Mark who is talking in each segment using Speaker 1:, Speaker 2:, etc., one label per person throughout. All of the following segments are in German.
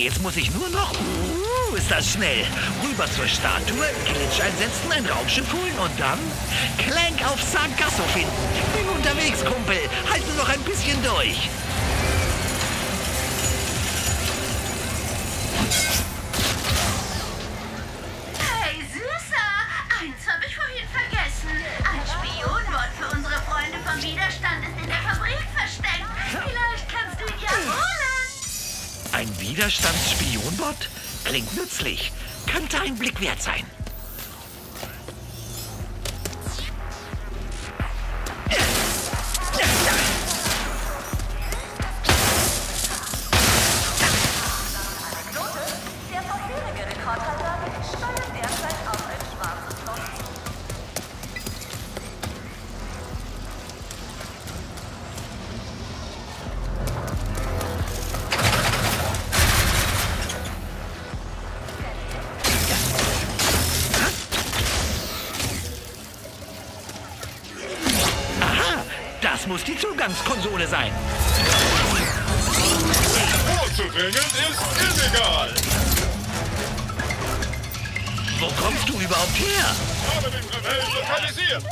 Speaker 1: Jetzt muss ich nur noch... Uh, ist das schnell. Rüber zur Statue, Glitch einsetzen, ein Raumschiff holen und dann... Clank auf Sargasso finden. Bin unterwegs, Kumpel. Halt nur noch ein bisschen durch. Klingt nützlich. Könnte ein Blick wert sein. Zugangskonsole sein.
Speaker 2: Vorzudringen ist illegal.
Speaker 1: Wo kommst du überhaupt her?
Speaker 2: Ich habe den Rebell lokalisiert.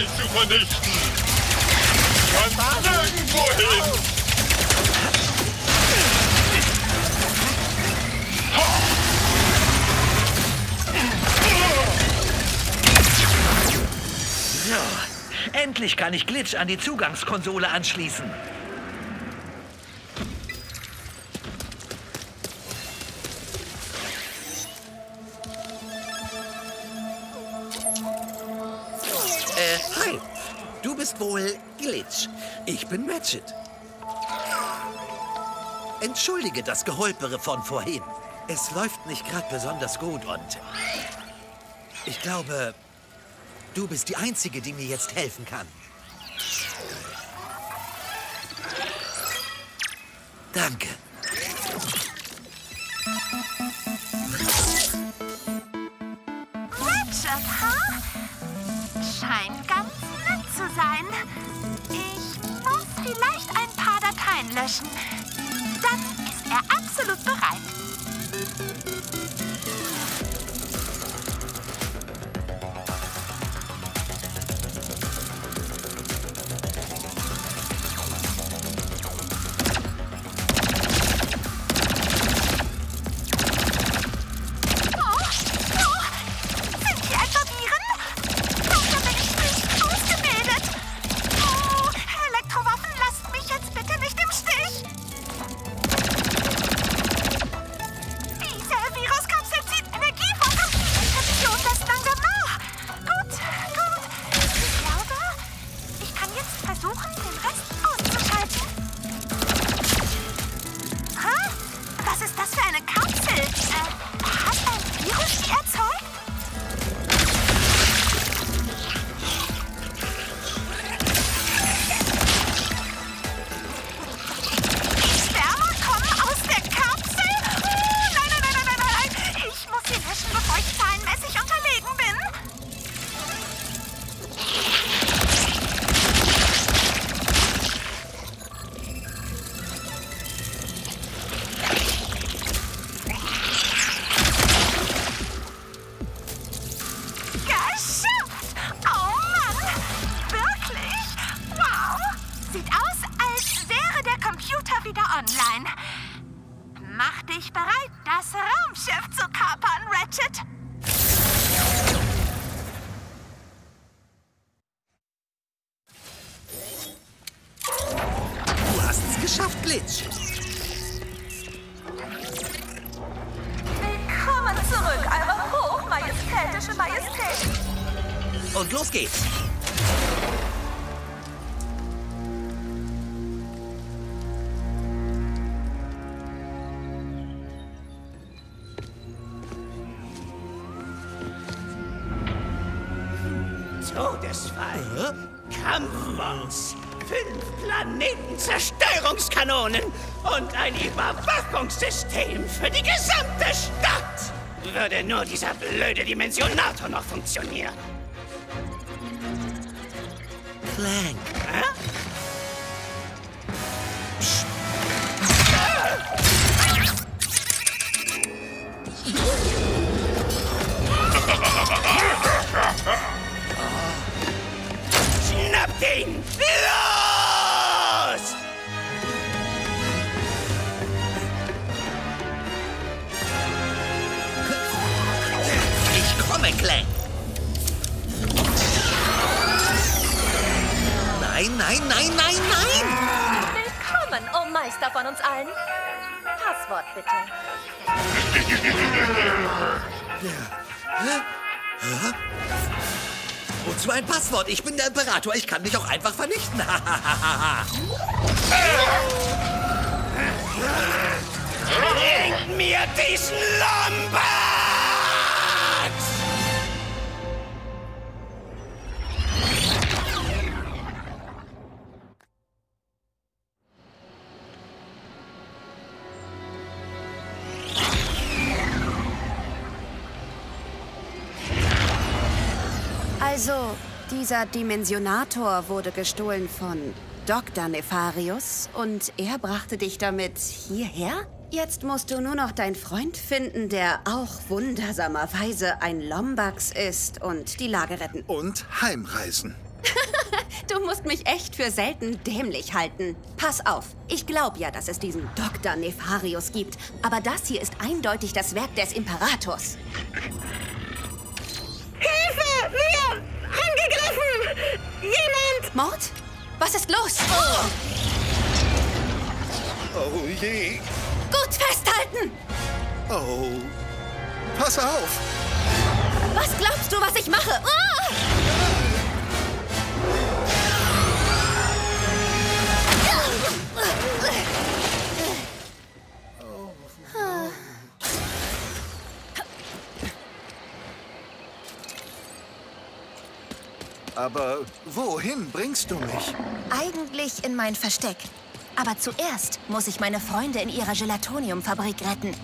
Speaker 2: Schnell zu vernichten. Kannst nirgendwo hin.
Speaker 1: So, endlich kann ich Glitch an die Zugangskonsole anschließen.
Speaker 3: Äh, hi. Du bist wohl Glitch. Ich bin Matchit. Entschuldige das Geholpere von vorhin. Es läuft nicht gerade besonders gut und ich glaube, du bist die Einzige, die mir jetzt helfen kann. Danke.
Speaker 4: Scheint ganz nett zu sein. Ich muss vielleicht ein paar Dateien löschen. Dann ist er absolut bereit.
Speaker 5: Todesfall. Kampfbombs. Fünf Planetenzerstörungskanonen und ein Überwachungssystem für die gesamte Stadt. Würde nur dieser blöde Dimensionator noch funktionieren.
Speaker 3: Clank. Clank. Nein, nein, nein, nein, nein!
Speaker 6: Willkommen, oh Meister von uns allen. Passwort bitte.
Speaker 3: Wozu ein Passwort? Ich bin der Imperator. Ich kann dich auch einfach vernichten.
Speaker 5: Bringt mir diesen Lombard!
Speaker 7: Dieser Dimensionator wurde gestohlen von Dr. Nefarius und er brachte dich damit hierher? Jetzt musst du nur noch deinen Freund finden, der auch wundersamerweise ein Lombax ist und die Lage retten.
Speaker 8: Und heimreisen.
Speaker 7: Du musst mich echt für selten dämlich halten. Pass auf, ich glaube ja, dass es diesen Dr. Nefarius gibt, aber das hier ist eindeutig das Werk des Imperators. Jemand! Mord? Was ist los?
Speaker 8: Oh je.
Speaker 7: Gut festhalten!
Speaker 8: Oh. Pass auf.
Speaker 7: Was glaubst du, was ich mache? Ah!
Speaker 8: Aber wohin bringst du mich?
Speaker 7: Eigentlich in mein Versteck. Aber zuerst muss ich meine Freunde in ihrer Gelatoniumfabrik retten.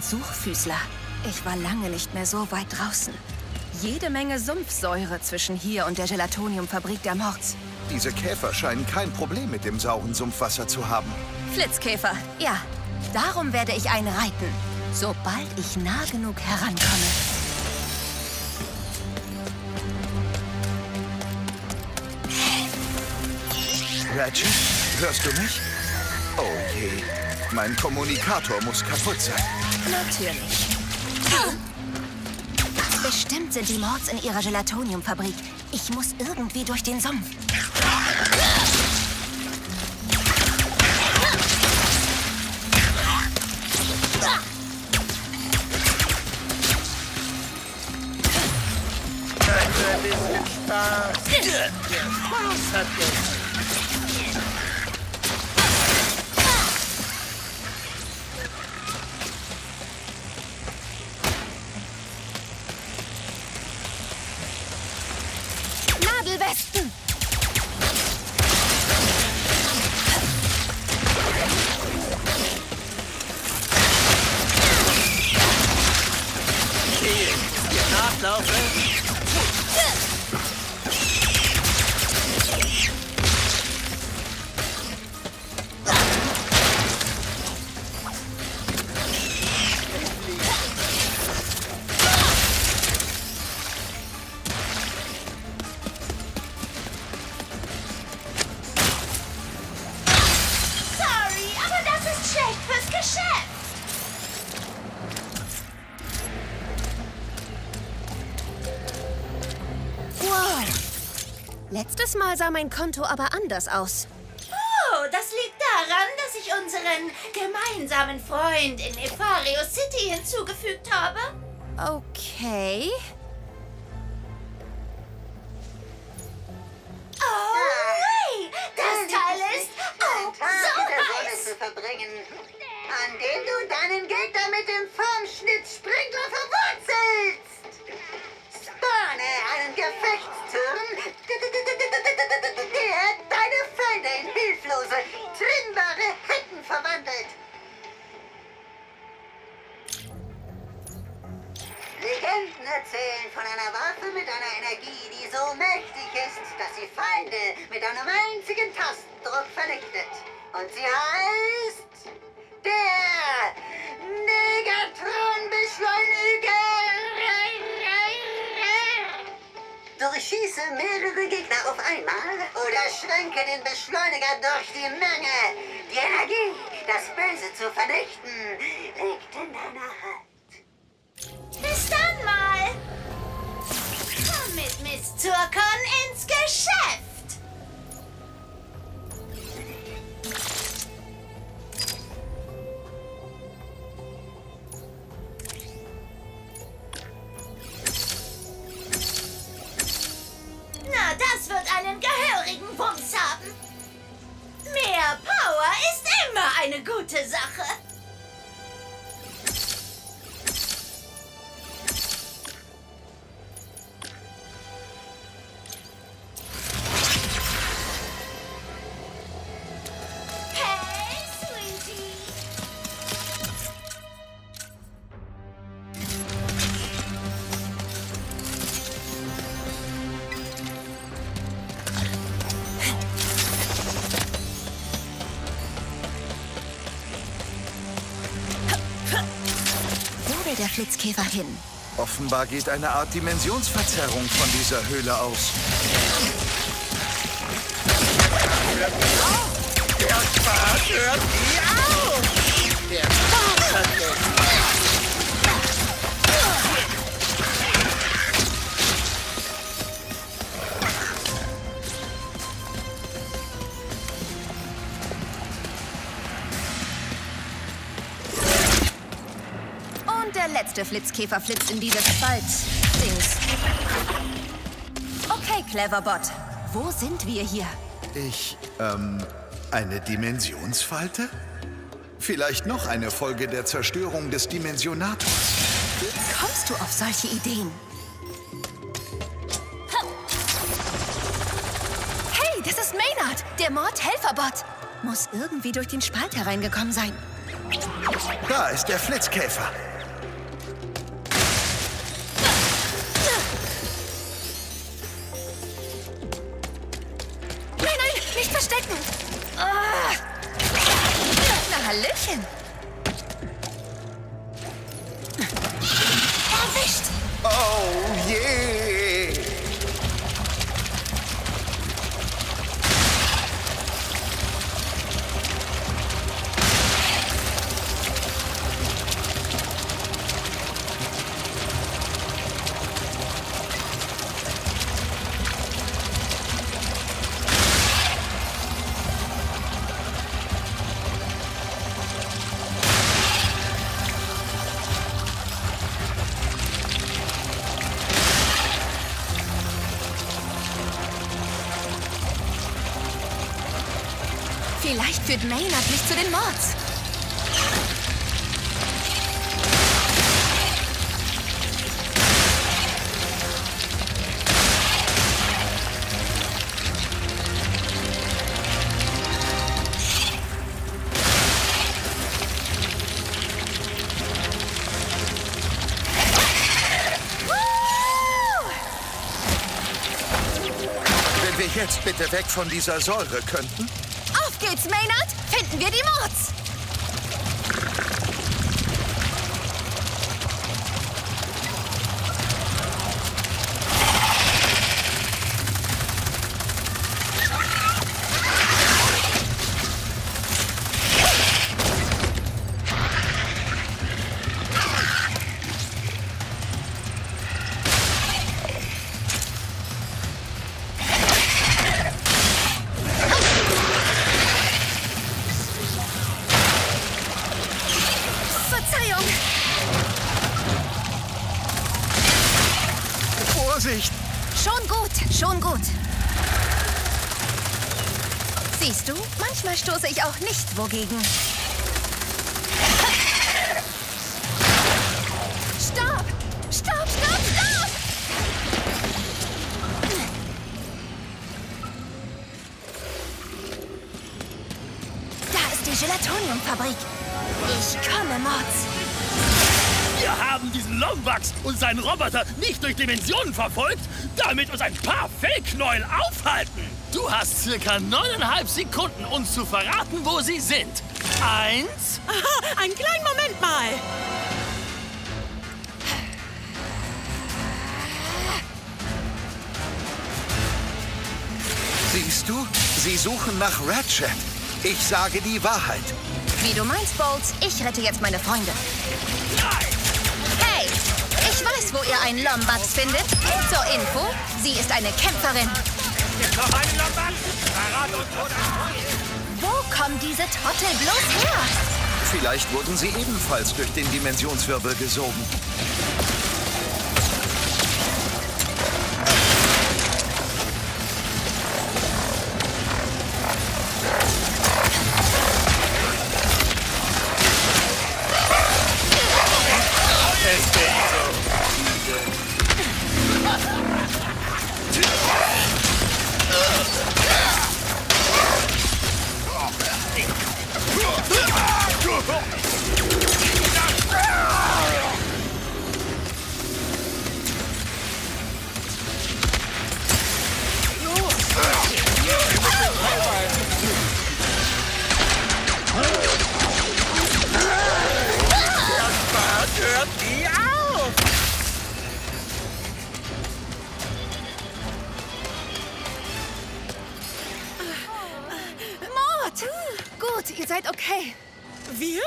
Speaker 7: Ein Suchfüßler. Ich war lange nicht mehr so weit draußen. Jede Menge Sumpfsäure zwischen hier und der Gelatoniumfabrik der Mords.
Speaker 8: Diese Käfer scheinen kein Problem mit dem sauren Sumpfwasser zu haben.
Speaker 7: Flitzkäfer, ja. Darum werde ich einen reiten, sobald ich nah genug herankomme.
Speaker 8: Ratchet, hörst du mich? Oh je. Mein Kommunikator muss kaputt sein.
Speaker 7: Natürlich. Bestimmt sind die Mords in ihrer Gelatoniumfabrik. Ich muss irgendwie durch den Sumpf.
Speaker 9: Spaß.
Speaker 1: Spaß hat
Speaker 7: der Letztes Mal sah mein Konto aber anders aus.
Speaker 1: Oh, das liegt daran, dass ich unseren gemeinsamen Freund in Nefario City hinzugefügt habe.
Speaker 7: Okay.
Speaker 1: Oh, hey, das Teil ist
Speaker 10: in
Speaker 1: so heiß.
Speaker 10: zu verbringen, an dem du deinen Gegner der
Speaker 7: Flitzkäfer hin?
Speaker 8: Offenbar geht eine Art Dimensionsverzerrung von dieser Höhle aus.
Speaker 9: Der Spaß hört nie auf. Der
Speaker 7: der Flitzkäfer flitzt in dieses Spalt-Dings. Okay, Cleverbot. Wo sind wir hier?
Speaker 8: Ich, ähm, eine Dimensionsfalte? Vielleicht noch eine Folge der Zerstörung des Dimensionators.
Speaker 7: Wie kommst du auf solche Ideen? Hey, das ist Maynard, der Mordhelferbot. Muss irgendwie durch den Spalt hereingekommen sein.
Speaker 8: Da ist der Flitzkäfer.
Speaker 7: Verstecken. Ah. Na, Hallöchen. Erwischt.
Speaker 8: Oh je!
Speaker 7: Führt Maynard mich zu den Mords.
Speaker 8: Wenn wir jetzt bitte weg von dieser Säure könnten?
Speaker 7: Geht's, Maynard! Finden wir die Mords! Wogegen. Stopp! Stopp, stopp, stopp! Da ist die Gelatoniumfabrik. Ich komme, Mods.
Speaker 11: Wir haben diesen Lombax und seinen Roboter nicht durch Dimensionen verfolgt, damit uns ein paar Fellknäuel aufhalten. Du hast circa neuneinhalb Sekunden, uns zu verraten, wo sie sind. Eins,
Speaker 12: Aha, einen kleinen Moment mal.
Speaker 8: Siehst du? Sie suchen nach Ratchet. Ich sage die Wahrheit.
Speaker 7: Wie du meinst, Bolts, ich rette jetzt meine Freunde. Hey, ich weiß, wo ihr einen Lombax findet. Zur Info, sie ist eine Kämpferin.
Speaker 11: Noch einen. Verrat uns oder
Speaker 7: Wo kommen diese Trottel bloß her?
Speaker 8: Vielleicht wurden sie ebenfalls durch den Dimensionswirbel gesogen.
Speaker 7: Gut, ihr seid okay.
Speaker 12: Wir?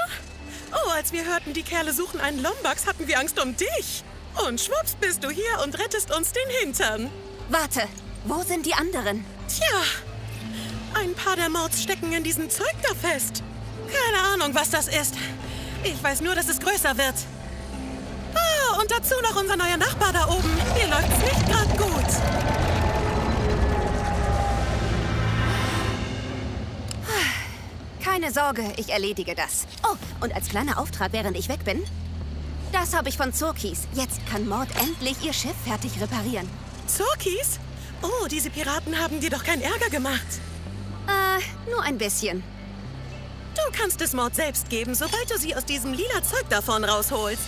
Speaker 12: Oh, als wir hörten, die Kerle suchen einen Lombax, hatten wir Angst um dich. Und schwupps bist du hier und rettest uns den Hintern.
Speaker 7: Warte, wo sind die anderen?
Speaker 12: Tja, ein paar der Mords stecken in diesem Zeug da fest. Keine Ahnung, was das ist. Ich weiß nur, dass es größer wird. Ah, und dazu noch unser neuer Nachbar da oben. Hier läuft's nicht gerade gut.
Speaker 7: Keine Sorge, ich erledige das. Oh, und als kleiner Auftrag, während ich weg bin. Das habe ich von Zurkis. Jetzt kann Mord endlich ihr Schiff fertig reparieren.
Speaker 12: Zurkis? Oh, diese Piraten haben dir doch keinen Ärger gemacht.
Speaker 7: Äh, nur ein bisschen.
Speaker 12: Du kannst es Mord selbst geben, sobald du sie aus diesem lila Zeug davon rausholst.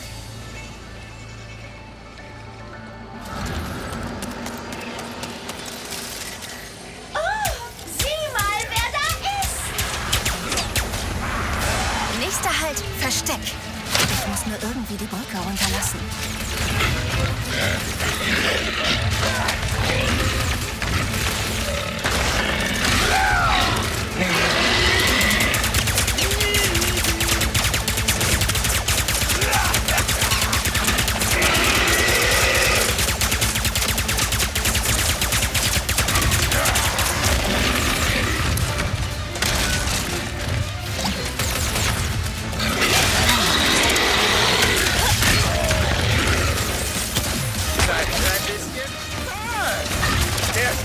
Speaker 7: Die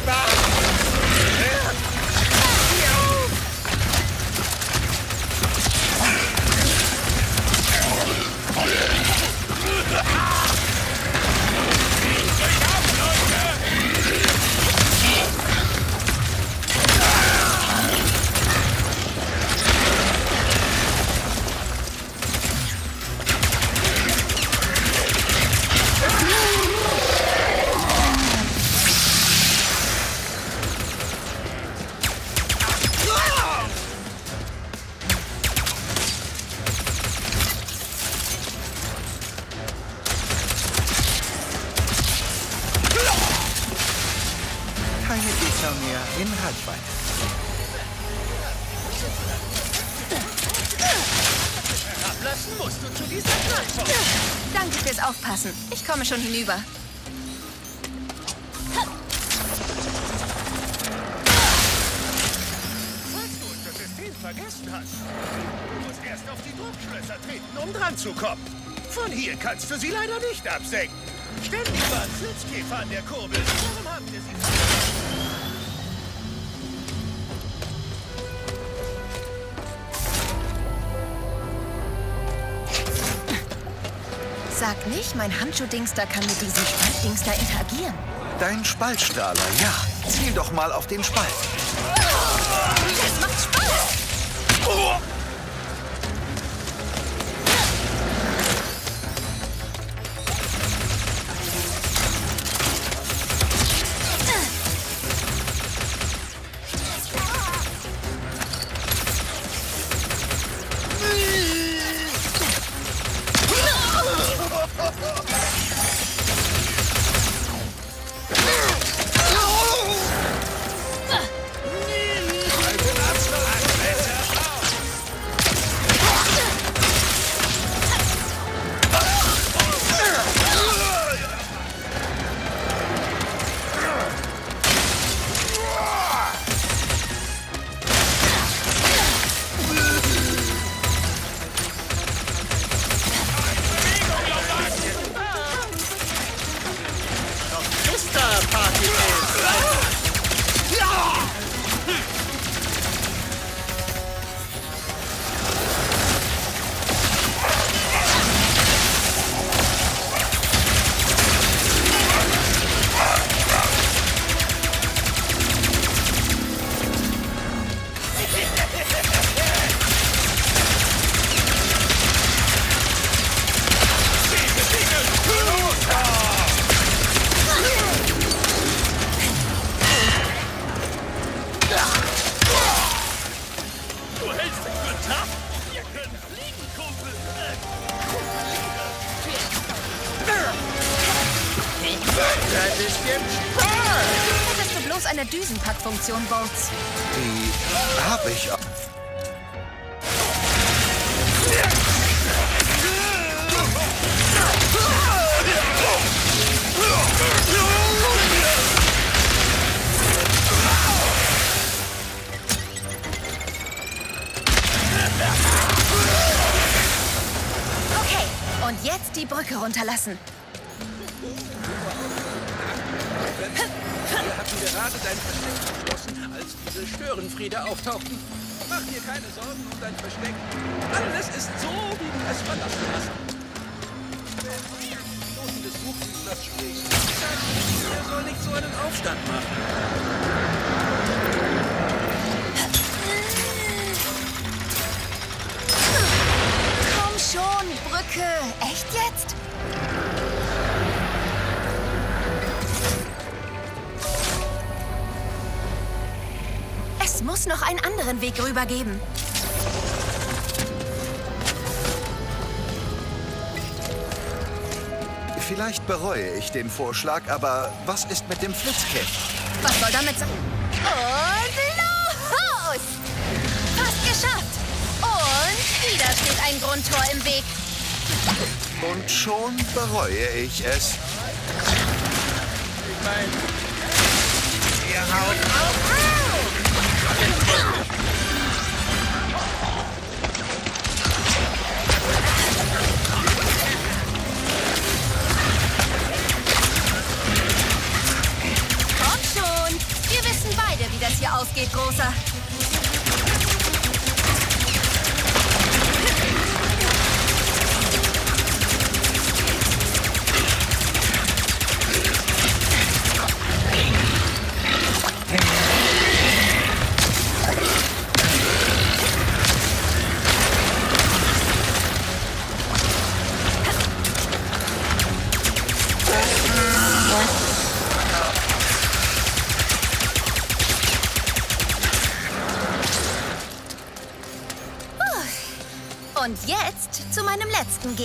Speaker 11: back!
Speaker 13: Ablassen musst du zu dieser Plattform.
Speaker 7: Danke fürs Aufpassen. Ich komme schon hinüber.
Speaker 14: Falls du unser System vergessen hast, du musst erst auf die Druckschlösser treten, um dran zu kommen. Von hier kannst du sie leider nicht absenken. Ständig waren Flitzkäfer an der Kurbel. Warum haben wir sie vergessen?
Speaker 7: Sag nicht, mein Handschuh-Dingster kann mit diesem Spaltdingster interagieren.
Speaker 8: Dein Spaltstrahler, ja. Ziel doch mal auf den Spalt.
Speaker 7: Das macht Spaß! Düsenpackfunktion, Bolts.
Speaker 8: Die habe ich. auch.
Speaker 7: Okay, und jetzt die Brücke runterlassen.
Speaker 11: Gerade dein Versteck geschlossen, als diese Störenfriede auftauchten. Mach dir keine Sorgen um dein Versteck. Alles ist so, wie du es verlassen hast. Wenn du Buchsiedlers sprichst, er soll nicht so einen Aufstand machen.
Speaker 7: Schon, Brücke. Es muss noch einen anderen Weg rüber geben.
Speaker 8: Vielleicht bereue ich den Vorschlag, aber was ist mit dem Flitzkäfer?
Speaker 7: Was soll damit sein? Und los! Fast geschafft. Und wieder steht ein Grundtor im Weg.
Speaker 8: Und schon bereue ich es.
Speaker 11: Ich meine, ihr haut auf.
Speaker 7: Das hier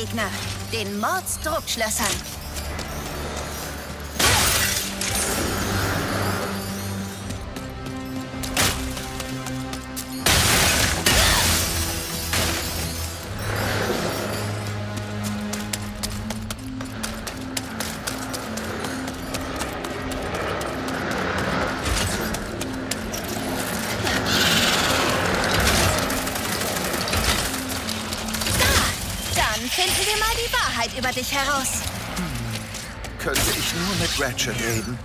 Speaker 7: letzten Gegner, den Mordsdruckschlössern.
Speaker 15: Über dich heraus.
Speaker 8: Könnte ich nur mit Ratchet reden?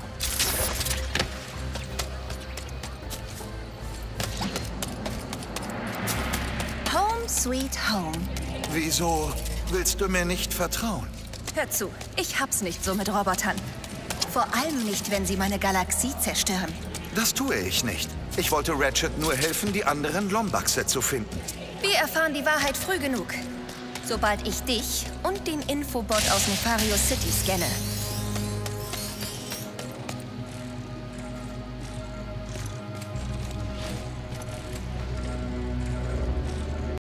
Speaker 7: Home sweet home.
Speaker 8: Wieso willst du mir nicht vertrauen?
Speaker 7: Hör zu, ich hab's nicht so mit Robotern. Vor allem nicht, wenn sie meine Galaxie zerstören.
Speaker 8: Das tue ich nicht. Ich wollte Ratchet nur helfen, die anderen Lombaxe zu finden.
Speaker 7: Wir erfahren die Wahrheit früh genug. Sobald ich dich und den Infobot aus Nefario City scanne,